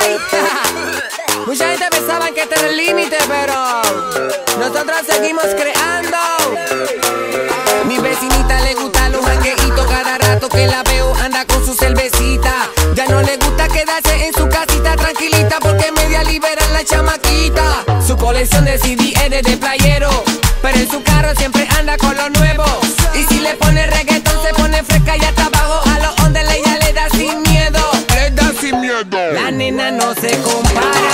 Ay, mucha gente pensaba que este era el límite, pero nosotros seguimos creando. Mi vecinita le gusta los mangueitos, cada rato que la veo anda con su cervecita. Ya no le gusta quedarse en su casita tranquilita porque media liberan la chamaquita. Su colección de CD es de playero. nena no se compara.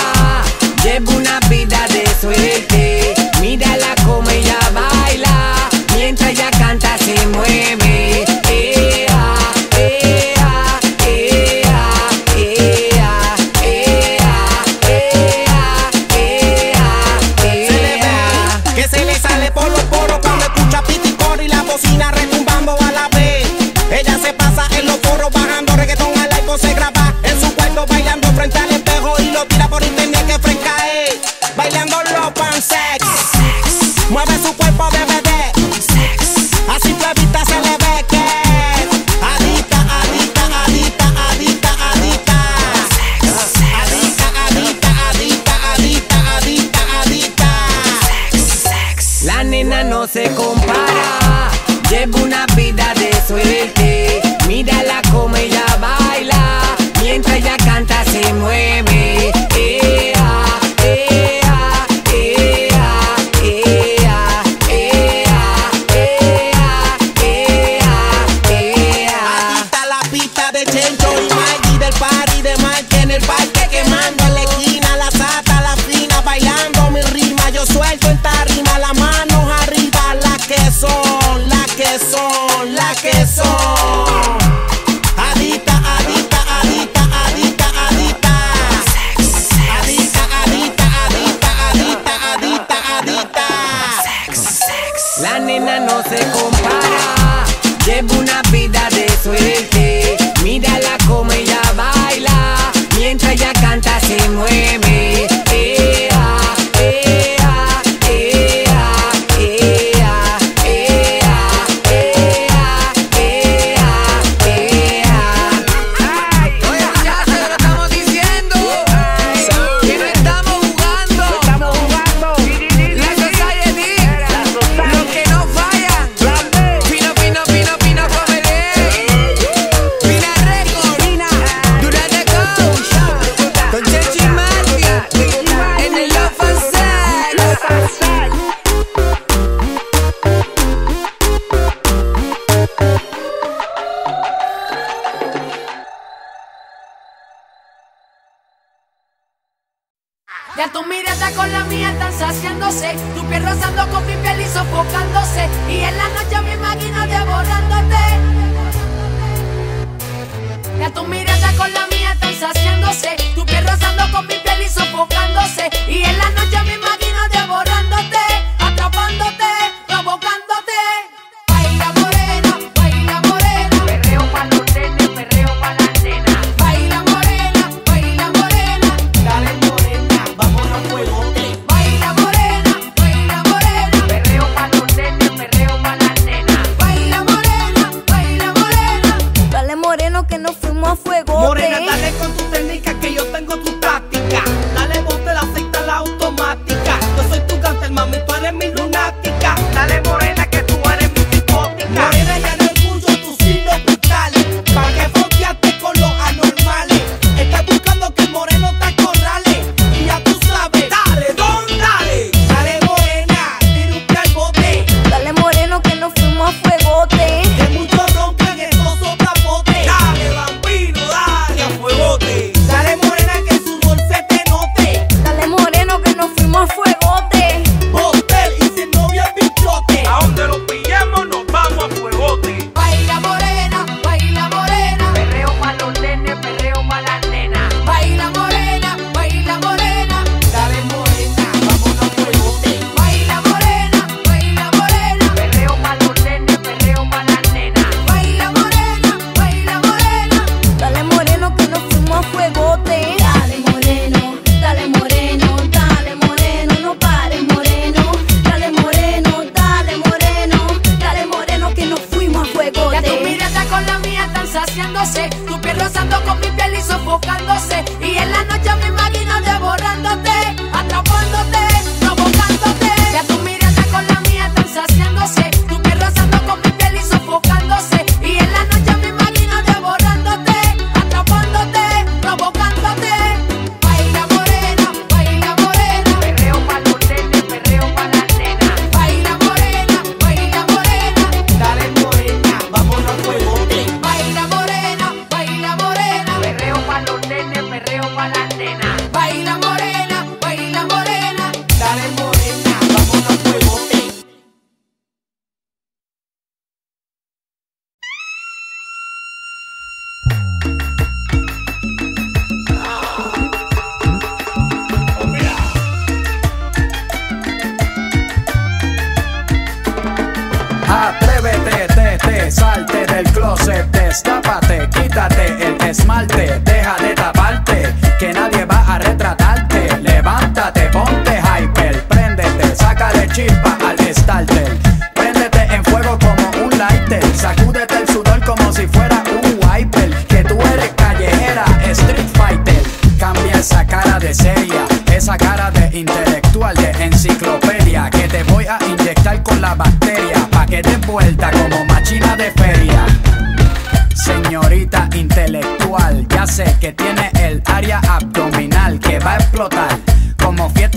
Esmalte, deja de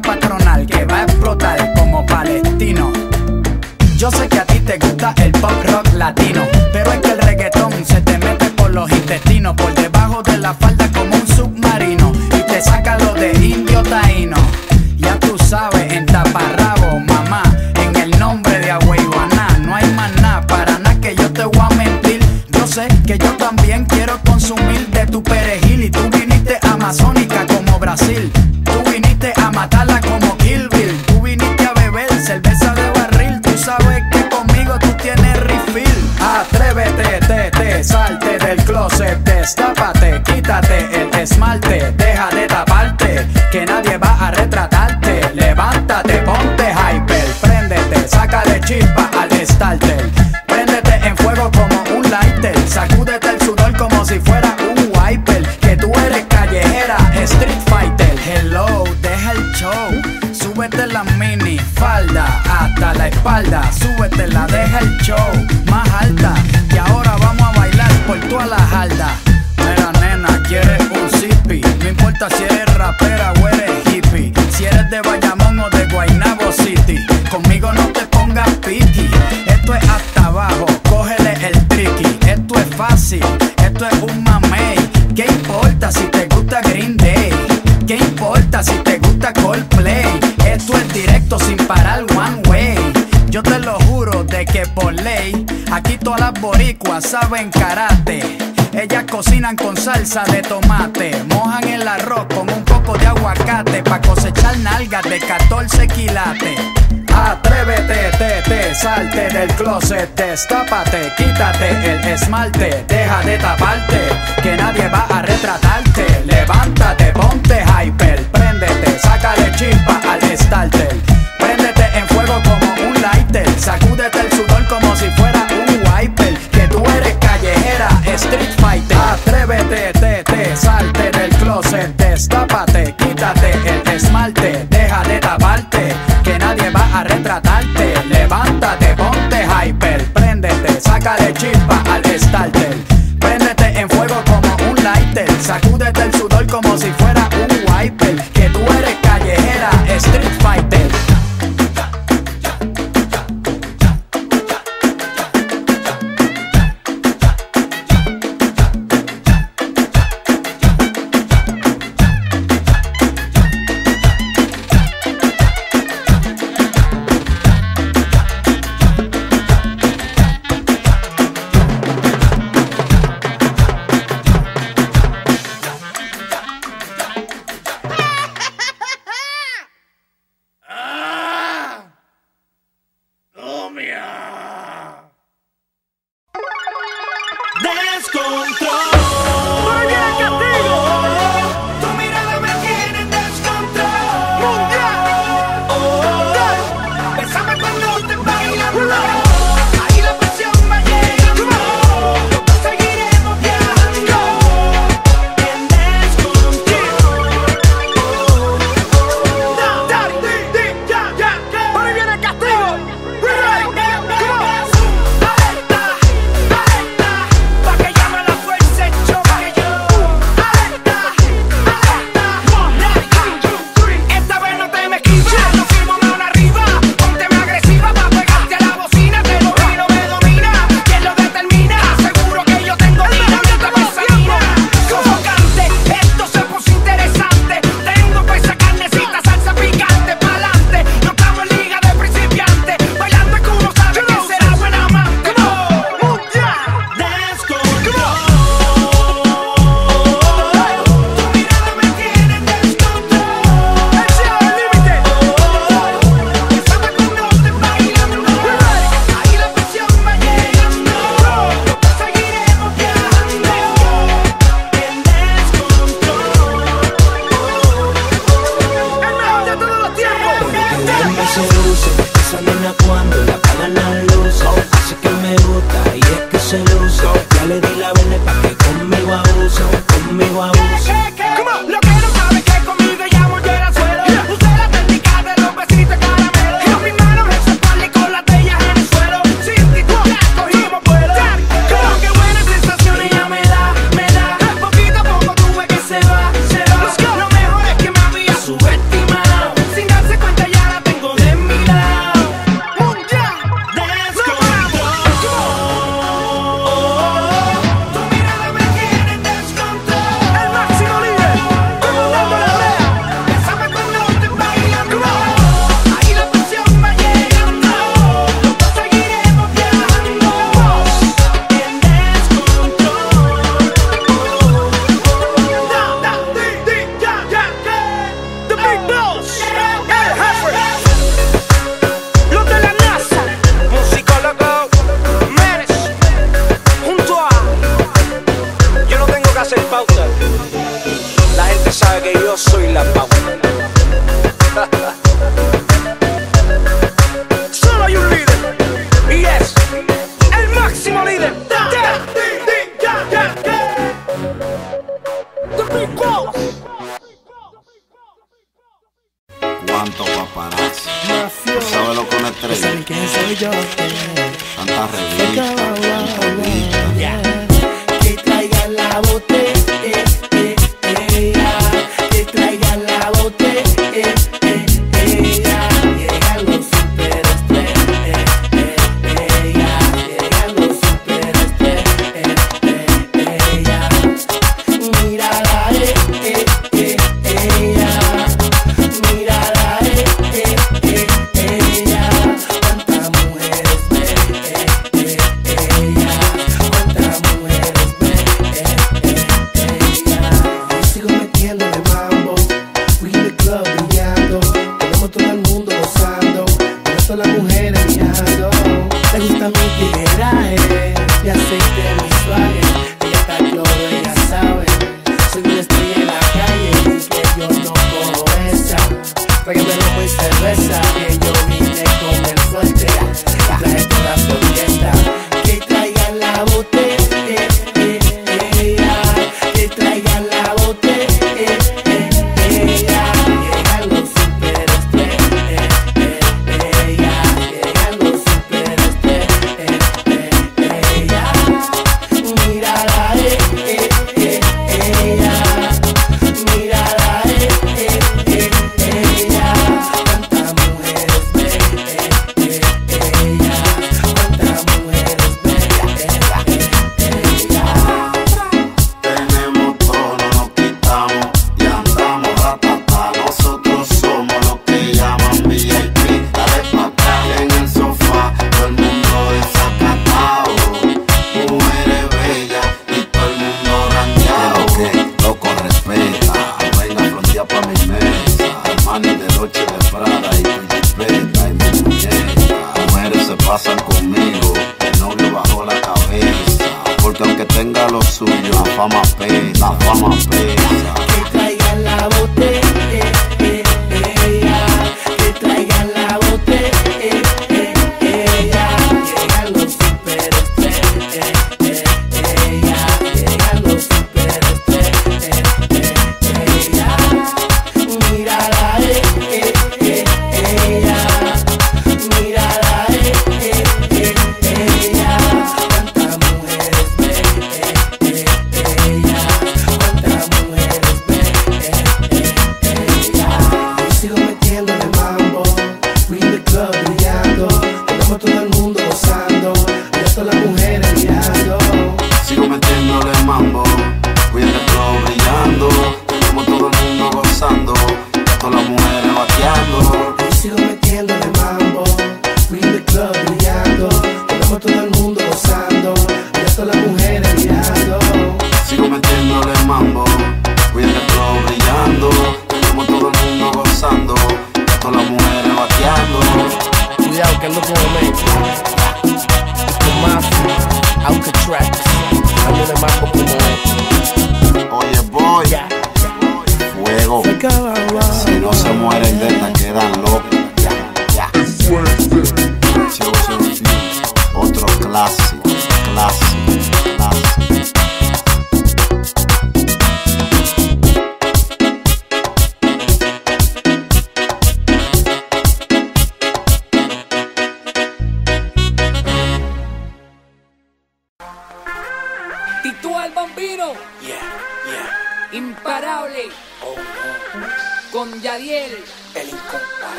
patronal, que va a explotar como palestino. Yo sé que a ti te gusta el pop rock latino, pero es que el reggaetón se te mete por los intestinos, por debajo de la falda como un submarino y te saca lo de indio taíno. Ya tú sabes, en taparrabo, mamá, en el nombre de Agüeyuaná, no hay más nada, para nada que yo te voy a mentir. Yo sé que yo también quiero consumir de tu perejil y tú viniste amazónica como Brasil. Tú viniste a matarla como Kill Bill. Tú viniste a beber cerveza de barril. Tú sabes que conmigo tú tienes refill. Atrévete, te, te, salte del closet, destápate, quítate el esmalte, deja de taparte, que nadie va a retratarte. Levántate, ponte hyper, préndete, sácale chispa al starter. Hasta la espalda. Súbetela, deja el show más alta. Y ahora vamos a bailar por toda la jarda. Mira, nena, quieres un zippy. No importa si eres rapera o eres hippie. Si eres de Bayamón o de Guaynabo City. Conmigo no te pongas piqui. Esto es hasta abajo, cógele el tricky. Esto es fácil, Yo te lo juro de que por ley, aquí todas las boricuas saben karate. Ellas cocinan con salsa de tomate, mojan el arroz con un poco de aguacate pa' cosechar nalgas de 14 quilates. Atrévete, te, te, salte del closet, destápate, quítate el esmalte, deja de taparte, que nadie va a retratarte. Levántate, ponte hyper, préndete, sácale chispa al starter. Sacúdete el sudor como si fuera un wiper. Que tú eres callejera, street fighter. Atrévete, te, te, salte del closet, destápate, quítate el esmalte, deja de taparte, que nadie va a retratarte.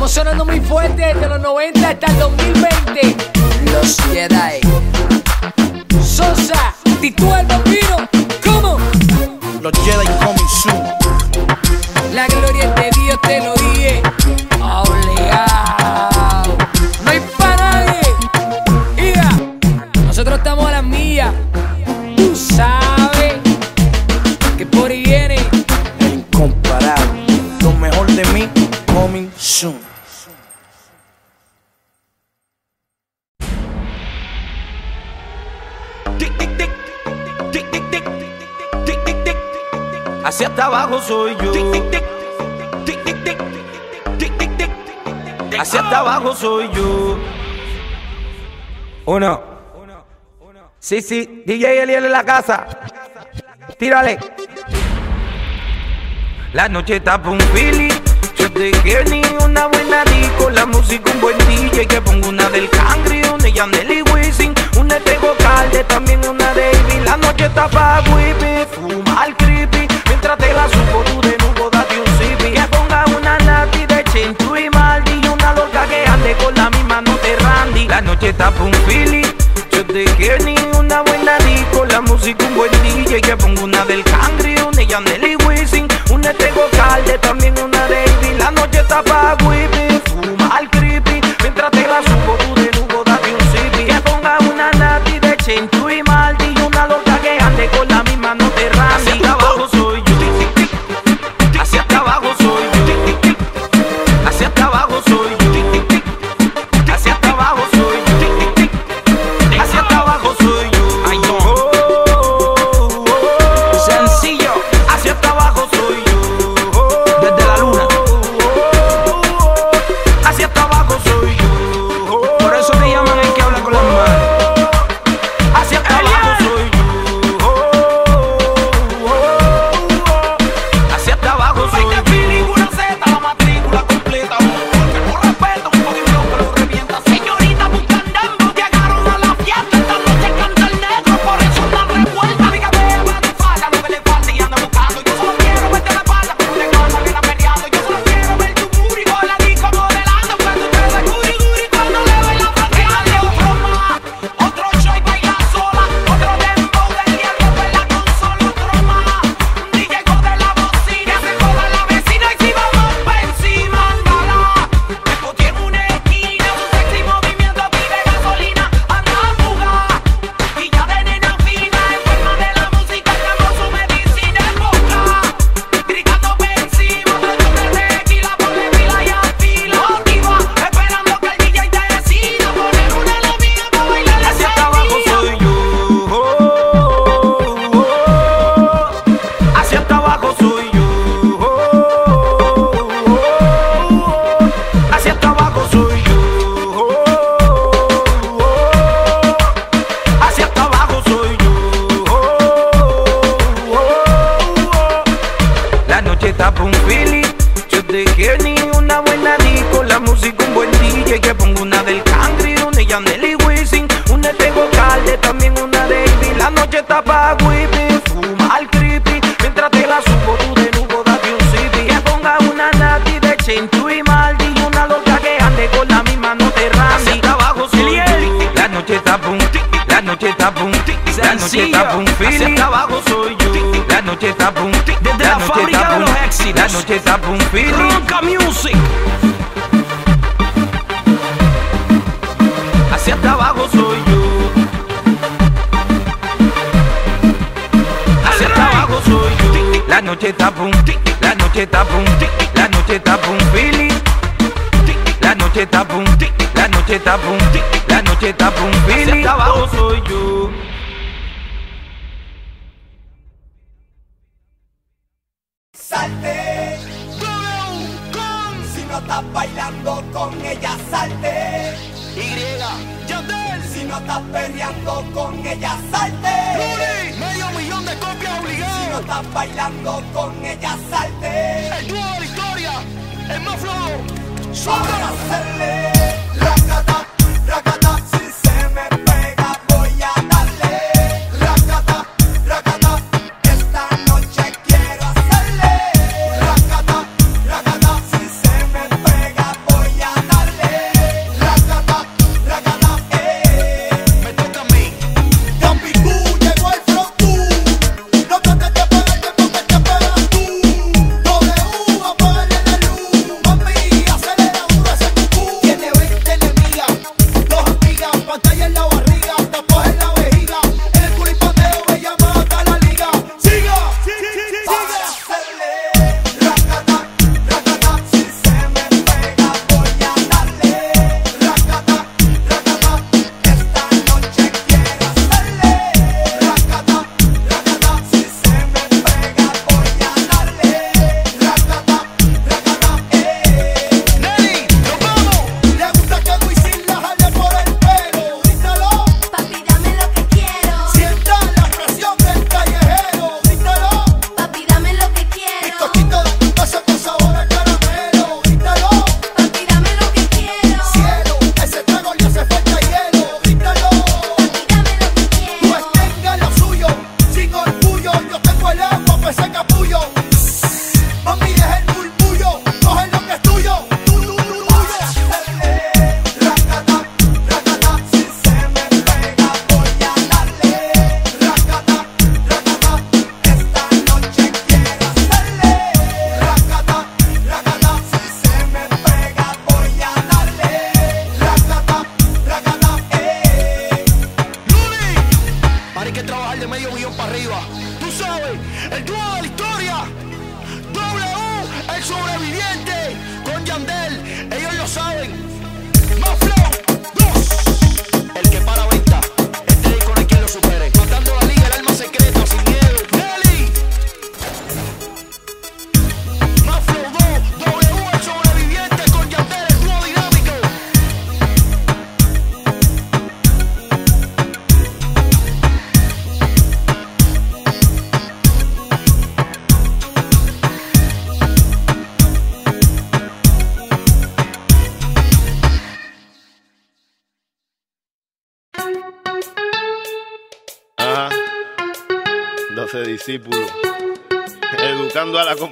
Estamos sonando muy fuerte desde los 90 hasta el 2000. abajo soy yo. Tic, tic, abajo soy yo. Uno. Sí, sí, DJ Eliel en la casa. Tírale. La noche está pa' un feeling. Yo te quiero ni una buena disco. La música un buen DJ. Que pongo una del Cangri, una Yandel y Wisin. Una de Calde, también una de Ivy. La noche está pa' whippy, fumar creepy. Mientras te rasuco tú de nuevo date un sipi. Que ponga una nati de chinchu y maldi Y una loca que ande con la misma no te randy. La noche está un fili Yo te quiero ni una buena disco. La música un buen DJ Que pongo una del Cangri, una Yandel y Wisin Una de Tego Calde, también una de La noche está pa' La noche está boom, la noche está boom, Billy. La noche está boom, la noche está boom, la noche está boom, Billy. Hacia abajo soy yo. Salte. Si no estás bailando con ella, salte. Y. Yandel. Si no estás peleando con ella, salte estás bailando con ella salte. El nuevo de el más flojo. Para hacerle.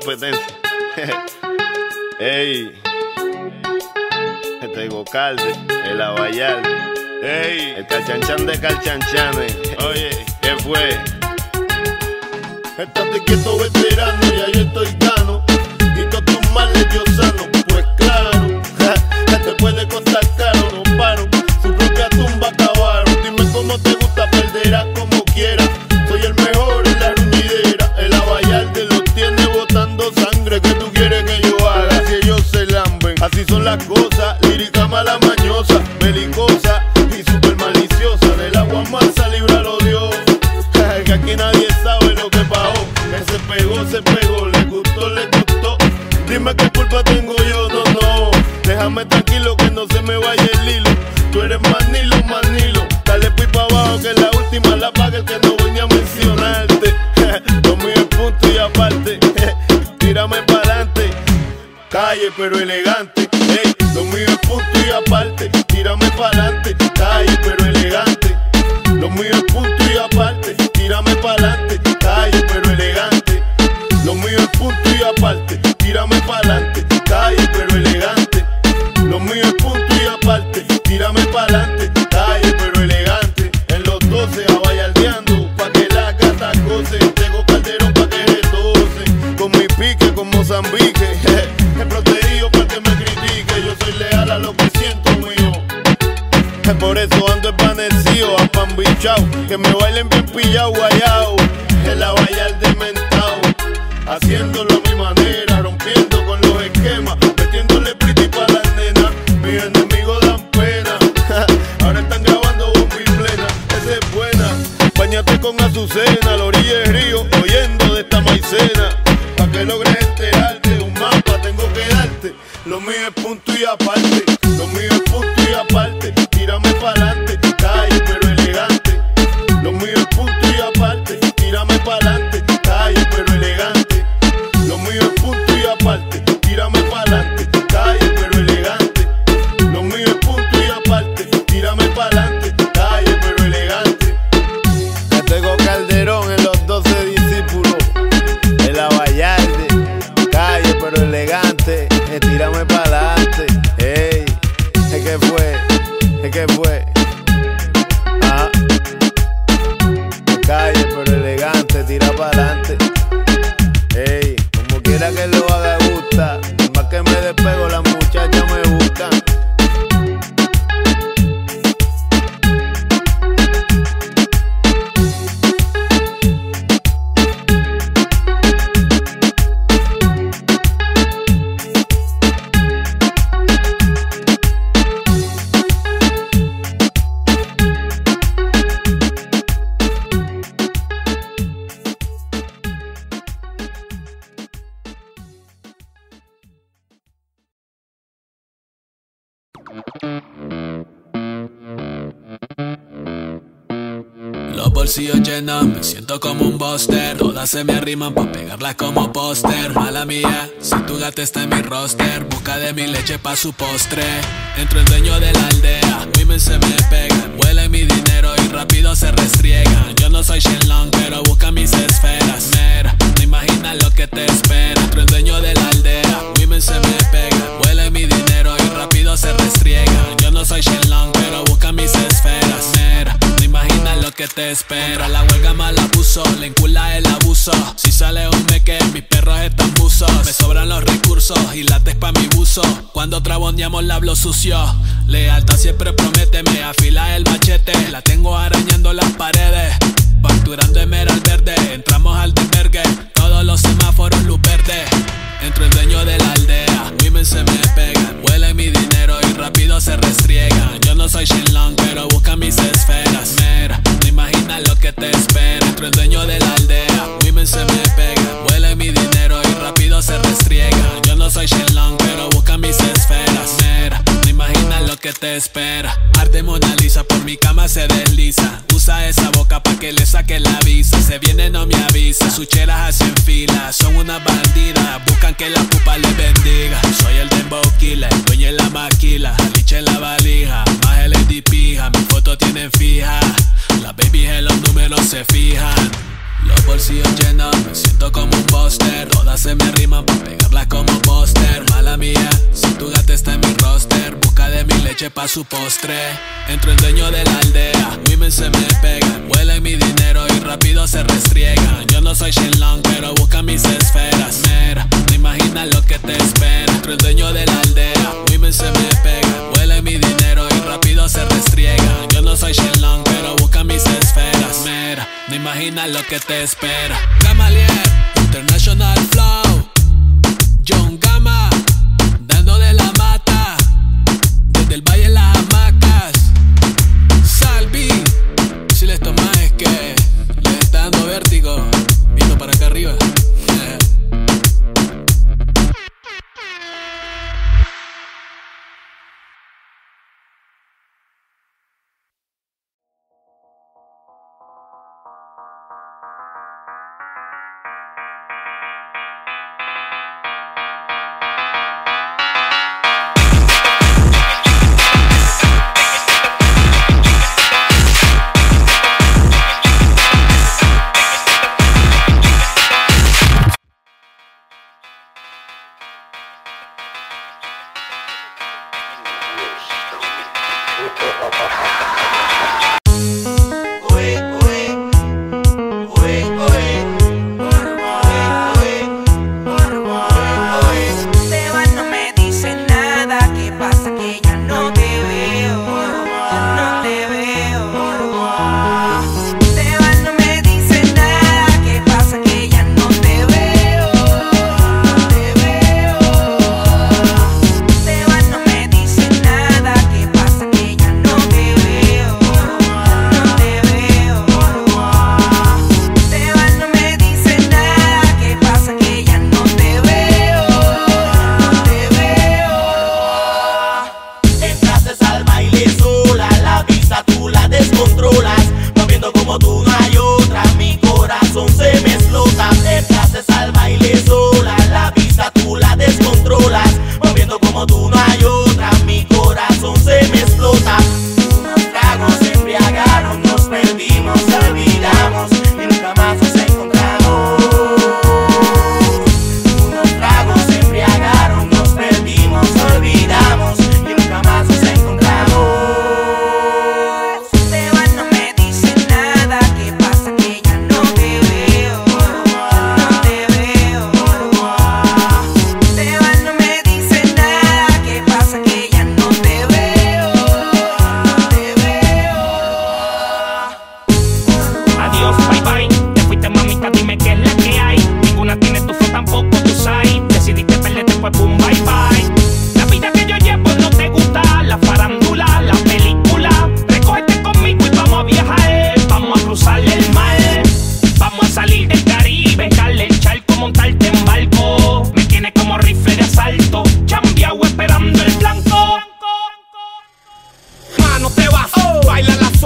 competencia. Ey. Este es Gocalde, el Abayal. Ey. Este el cachanchan de calchanchanes. Oye, ¿qué fue? Estate quieto, vete como un buster. Todas se me arriman pa' pegarlas como póster. Mala mía, si tu gata está en mi roster, busca de mi leche pa' su postre. Entro el dueño de la aldea, women se me pegan. Huele mi dinero y rápido se restriegan. Yo no soy Shenlong, pero busca mis esferas. Mera, no imaginas lo que te espera. Entro el dueño de la aldea, women se me pegan. Huele mi dinero y rápido se restriegan. Yo no soy Shenlong, pero busca mis esferas. Mera, no imaginas lo que te espera. Le encula el abuso. Si sale un meque, mis perros están buzos. Me sobran los recursos y lates pa' mi buzo. Cuando traboneamos la hablo sucio. Lealtad siempre promete, me afila el machete. La tengo arañando las paredes. Facturando emerald verde, entramos al desvergue. Todos los semáforos luz verde. Entro el dueño de la aldea, women se me pegan. Huele mi dinero y rápido se restriegan. Yo no soy Shenlong, pero busca mis esferas. Mera, no imaginas lo que te espera. Entro el dueño de la aldea, women se me pegan. Huele mi dinero y rápido se restriegan. Yo no soy Shenlong, pero busca mis esferas. Mera, no imaginas lo que te espera. Arte Mona Lisa por mi cama se desliza. Usa esa boca pa' que le saque la visa. Se viene, no me avisa. Sus chelas hacen fila. Son una bandida. Buscan que la pupa les bendiga. Soy el Dembow Killer. Dueño en la maquila. Liche en la valija. Más el pija. Leche su postre. Entro el dueño de la aldea, women se me pegan. Huelen mi dinero y rápido se restriegan. Yo no soy Shenlong, pero busca mis esferas. Mera, no imaginas lo que te espera. Entro el dueño de la aldea, women se me pegan. Huelen mi dinero y rápido se restriegan. Yo no soy Shenlong, pero busca mis esferas. Mera, no imaginas lo que te espera. Gamaliel, International Flow.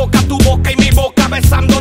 sofoca tu boca y mi boca besando